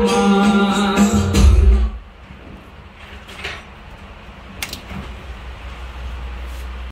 Mama.